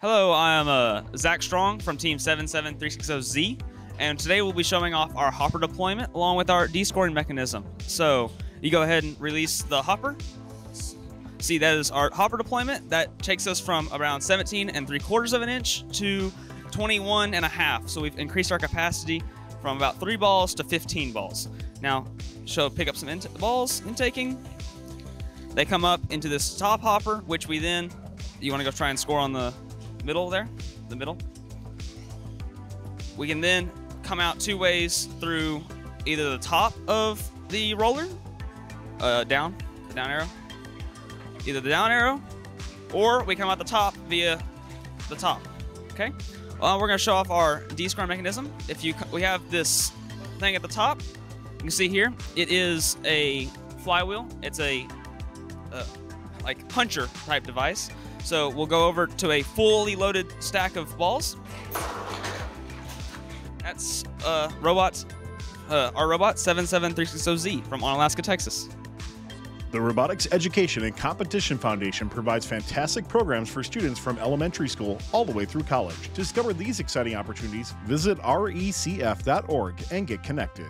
Hello, I am uh, Zach Strong from Team 77360Z, and today we'll be showing off our hopper deployment along with our descoring mechanism. So you go ahead and release the hopper. See, that is our hopper deployment. That takes us from around 17 and 3 quarters of an inch to 21 and a half. So we've increased our capacity from about 3 balls to 15 balls. Now, show pick up some int balls, intaking. They come up into this top hopper, which we then, you want to go try and score on the middle there, the middle. We can then come out two ways through either the top of the roller, uh, down, the down arrow, either the down arrow, or we come out the top via the top. Okay. Uh, we're gonna show off our descore mechanism. If you we have this thing at the top, you can see here it is a flywheel. It's a uh, like puncher type device. So we'll go over to a fully loaded stack of balls. That's uh, robot, uh, our robot 77360Z from Onalaska, Texas. The Robotics Education and Competition Foundation provides fantastic programs for students from elementary school all the way through college. To discover these exciting opportunities, visit recf.org and get connected.